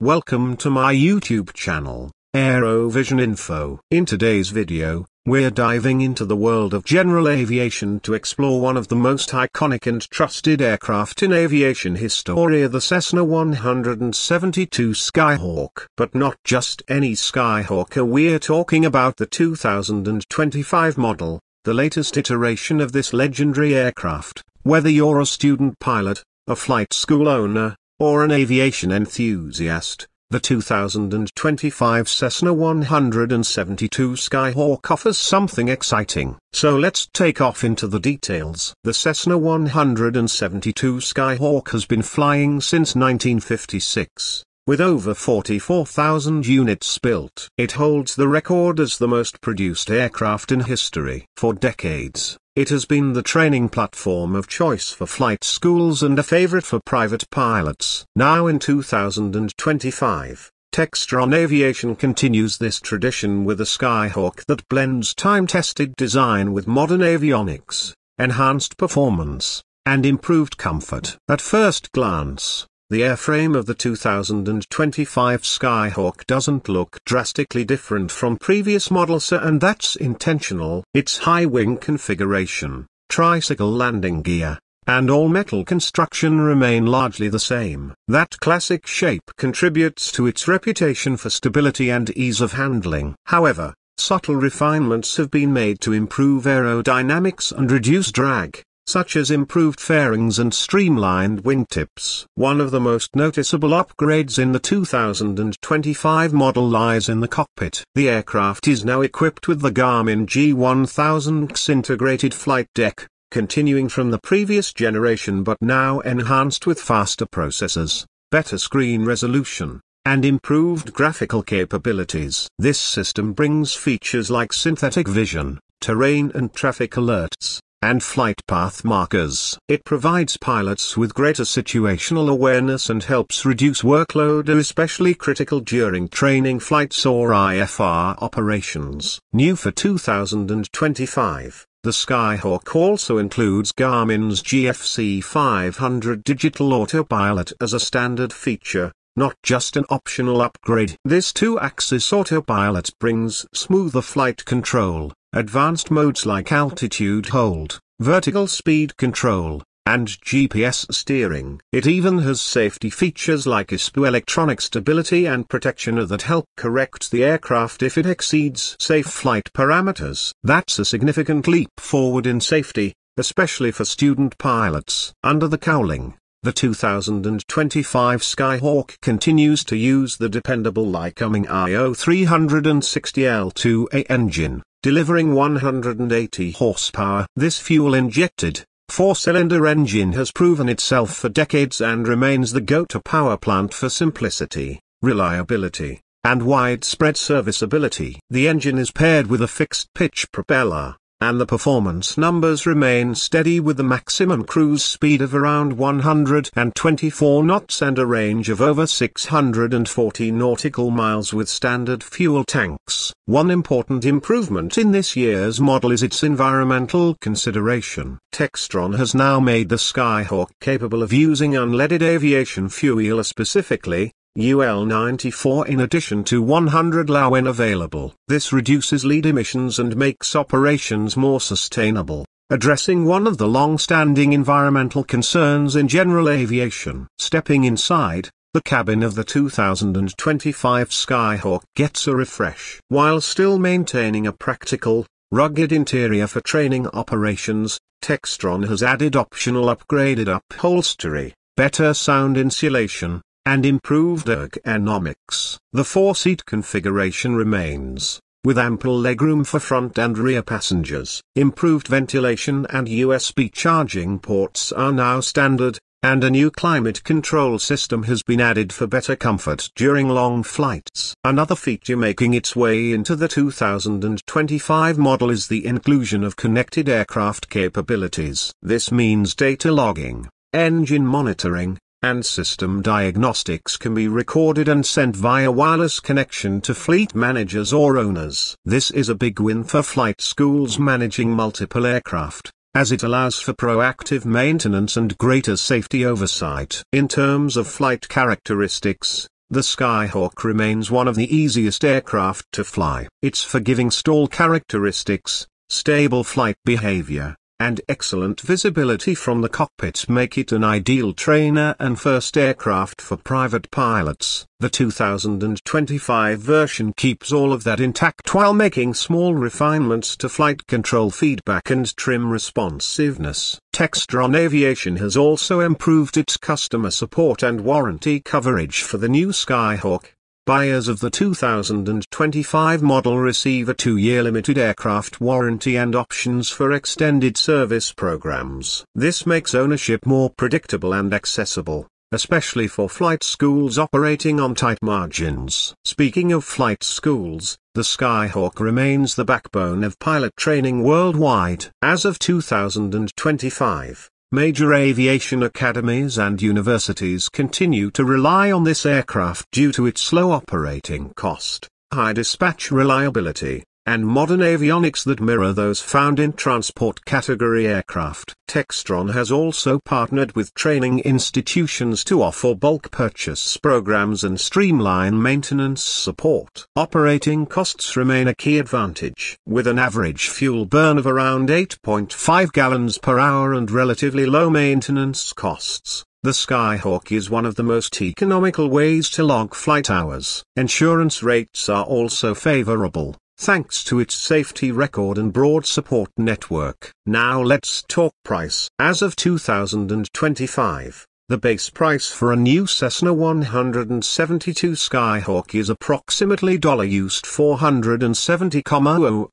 Welcome to my YouTube channel, Aerovision Info. In today's video, we're diving into the world of general aviation to explore one of the most iconic and trusted aircraft in aviation history the Cessna 172 Skyhawk. But not just any Skyhawk we're talking about the 2025 model, the latest iteration of this legendary aircraft. Whether you're a student pilot, a flight school owner, or an aviation enthusiast, the 2025 Cessna 172 Skyhawk offers something exciting. So let's take off into the details. The Cessna 172 Skyhawk has been flying since 1956. With over 44,000 units built, it holds the record as the most produced aircraft in history. For decades, it has been the training platform of choice for flight schools and a favorite for private pilots. Now in 2025, Textron Aviation continues this tradition with a Skyhawk that blends time-tested design with modern avionics, enhanced performance, and improved comfort. At first glance, the airframe of the 2025 Skyhawk doesn't look drastically different from previous models sir, and that's intentional. Its high wing configuration, tricycle landing gear, and all-metal construction remain largely the same. That classic shape contributes to its reputation for stability and ease of handling. However, subtle refinements have been made to improve aerodynamics and reduce drag such as improved fairings and streamlined wingtips. One of the most noticeable upgrades in the 2025 model lies in the cockpit. The aircraft is now equipped with the Garmin G1000 NXi integrated flight deck, continuing from the previous generation but now enhanced with faster processors, better screen resolution, and improved graphical capabilities. This system brings features like synthetic vision, terrain and traffic alerts, and flight path markers. It provides pilots with greater situational awareness and helps reduce workload especially critical during training flights or IFR operations. New for 2025. The Skyhawk also includes Garmin's GFC 500 digital autopilot as a standard feature, not just an optional upgrade. This two-axis autopilot brings smoother flight control, advanced modes like altitude hold, vertical speed control, and GPS steering. It even has safety features like ESP electronic stability and protection that help correct the aircraft if it exceeds safe flight parameters. That's a significant leap forward in safety, especially for student pilots. Under the cowling, the 2025 Skyhawk continues to use the dependable Lycoming IO 360L2A engine, delivering 180 horsepower. This fuel-injected, four-cylinder engine has proven itself for decades and remains the go-to power plant for simplicity, reliability, and widespread serviceability. The engine is paired with a fixed-pitch propeller, and the performance numbers remain steady with the maximum cruise speed of around 124 knots and a range of over 640 nautical miles with standard fuel tanks. One important improvement in this year's model is its environmental consideration. Textron has now made the Skyhawk capable of using unleaded aviation fuel specifically, UL94 in addition to 100 LL when available. This reduces lead emissions and makes operations more sustainable, addressing one of the long-standing environmental concerns in general aviation. Stepping inside, the cabin of the 2025 Skyhawk gets a refresh. While still maintaining a practical, rugged interior for training operations, Textron has added optional upgraded upholstery, better sound insulation, and improved ergonomics. The four-seat configuration remains, with ample legroom for front and rear passengers. Improved ventilation and USB charging ports are now standard, and a new climate control system has been added for better comfort during long flights. Another feature making its way into the 2025 model is the inclusion of connected aircraft capabilities. This means data logging, engine monitoring, and system diagnostics can be recorded and sent via wireless connection to fleet managers or owners. This is a big win for flight schools managing multiple aircraft, as it allows for proactive maintenance and greater safety oversight. In terms of flight characteristics, the Skyhawk remains one of the easiest aircraft to fly. Its forgiving stall characteristics, stable flight behavior, and excellent visibility from the cockpit make it an ideal trainer and first aircraft for private pilots. The 2025 version keeps all of that intact while making small refinements to flight control feedback and trim responsiveness. Textron Aviation has also improved its customer support and warranty coverage for the new Skyhawk, Buyers of the 2025 model receive a two-year limited aircraft warranty and options for extended service programs. This makes ownership more predictable and accessible, especially for flight schools operating on tight margins. Speaking of flight schools, the Skyhawk remains the backbone of pilot training worldwide. As of 2025, Major aviation academies and universities continue to rely on this aircraft due to its low operating cost, high dispatch reliability, and modern avionics that mirror those found in transport category aircraft. Textron has also partnered with training institutions to offer bulk purchase programs and streamline maintenance support. Operating costs remain a key advantage. With an average fuel burn of around 8.5 gallons per hour and relatively low maintenance costs, the Skyhawk is one of the most economical ways to log flight hours. Insurance rates are also favorable thanks to its safety record and broad support network. Now let's talk price. As of 2025, the base price for a new Cessna 172 Skyhawk is approximately $used 470,000.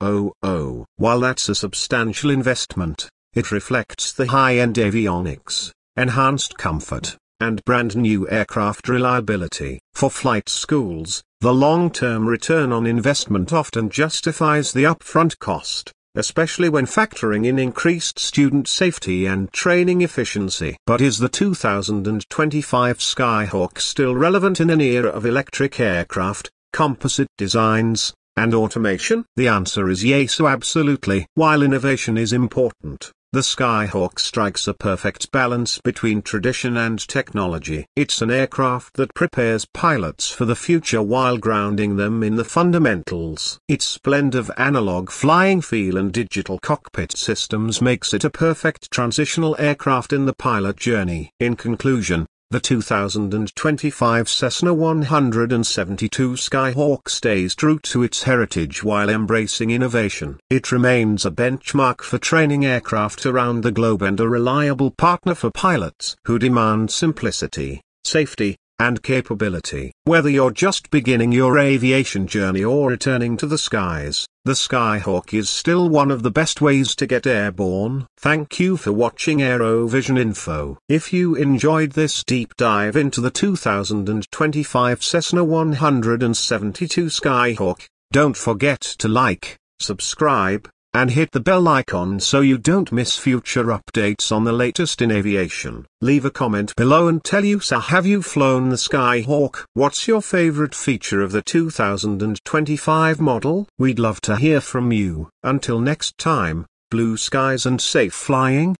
While that's a substantial investment, it reflects the high-end avionics, enhanced comfort, and brand new aircraft reliability. For flight schools, the long-term return on investment often justifies the upfront cost, especially when factoring in increased student safety and training efficiency. But is the 2025 Skyhawk still relevant in an era of electric aircraft, composite designs, and automation? The answer is yes so absolutely. While innovation is important, the Skyhawk strikes a perfect balance between tradition and technology. It's an aircraft that prepares pilots for the future while grounding them in the fundamentals. Its blend of analog flying feel and digital cockpit systems makes it a perfect transitional aircraft in the pilot journey. In conclusion, the 2025 Cessna 172 Skyhawk stays true to its heritage while embracing innovation. It remains a benchmark for training aircraft around the globe and a reliable partner for pilots who demand simplicity, safety, and capability. Whether you're just beginning your aviation journey or returning to the skies, the Skyhawk is still one of the best ways to get airborne. Thank you for watching Aerovision Info. If you enjoyed this deep dive into the 2025 Cessna 172 Skyhawk, don't forget to like, subscribe, and hit the bell icon so you don't miss future updates on the latest in aviation. Leave a comment below and tell us have you flown the Skyhawk? What's your favorite feature of the 2025 model? We'd love to hear from you. Until next time, blue skies and safe flying.